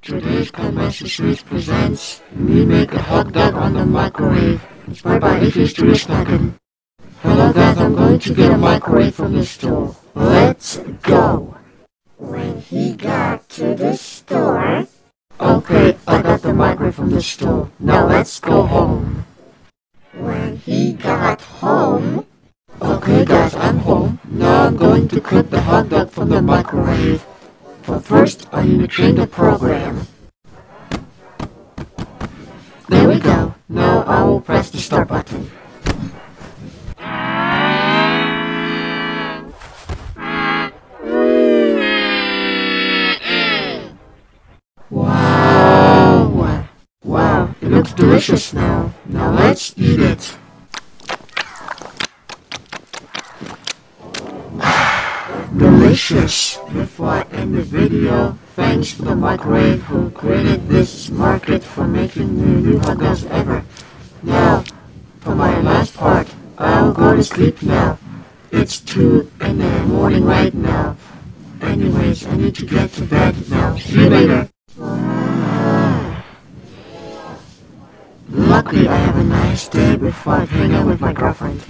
Today's KineMaster Series presents Me Make a Hot Dog on the Microwave, inspired by Atheist Snacken. Hello guys, I'm going to get a microwave from the store. Let's go! When he got to the store, Okay, I got the microwave from the store. Now let's go home. Going to cook the hot dog from the microwave. But first, I need to change the program. There we go. Now I will press the start button. Wow! Wow, it looks delicious now. Now let's eat it. Delicious. Before I end the video, thanks to the microwave who created this market for making the new hot ever. Now, for my last part, I'll go to sleep now. It's 2 in the morning right now. Anyways, I need to get to bed now. See you later. Luckily, I have a nice day before I hang out with my girlfriend.